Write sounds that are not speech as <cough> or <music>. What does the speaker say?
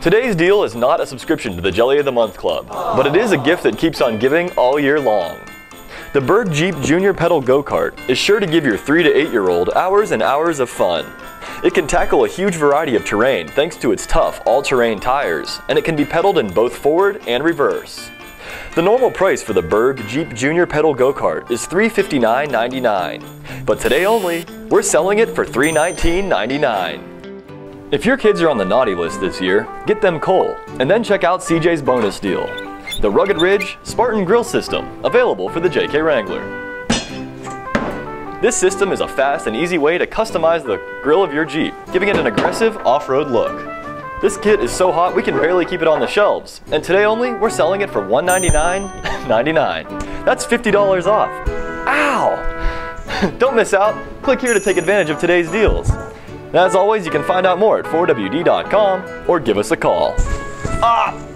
Today's deal is not a subscription to the Jelly of the Month Club, but it is a gift that keeps on giving all year long. The Berg Jeep Junior Pedal Go-Kart is sure to give your 3 to 8 year old hours and hours of fun. It can tackle a huge variety of terrain thanks to its tough all-terrain tires, and it can be pedaled in both forward and reverse. The normal price for the Berg Jeep Junior Pedal Go-Kart is $359.99, but today only, we're selling it for $319.99. If your kids are on the naughty list this year, get them coal, and then check out CJ's bonus deal the Rugged Ridge Spartan Grille System, available for the JK Wrangler. This system is a fast and easy way to customize the grille of your Jeep, giving it an aggressive off-road look. This kit is so hot we can barely keep it on the shelves, and today only we're selling it for $199.99. That's $50 off. Ow! <laughs> Don't miss out. Click here to take advantage of today's deals. As always, you can find out more at 4WD.com or give us a call. Ah!